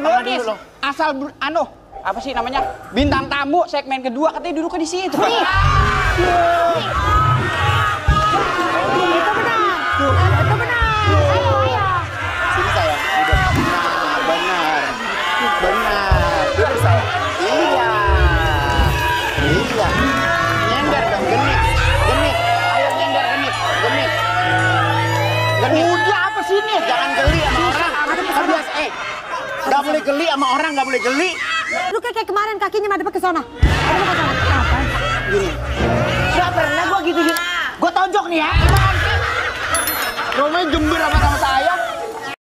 lo. Asal anu apa sih namanya? Bintang tamu segmen kedua katanya duduknya di situ. Itu benar. Itu benar. Ayo, ayo. Sini saya. Udah. Nah, benar. Benar. Duduk saya. Iya. Iya. Nyender dong, genit. Genit. Ayo nyender genit. Genit. Genit. Udah apa sih ini? Jangan geli sama orang. Biasa, eh. Gak boleh geli sama orang, gak boleh geli. Lu kayak kayak kemarin kakinya madep ke sana. Madep ke sana. Apaan? Gini. Gak pernah gua gitu gitu. Gua tonjok nih ya. Romanya gembira sama sama saya.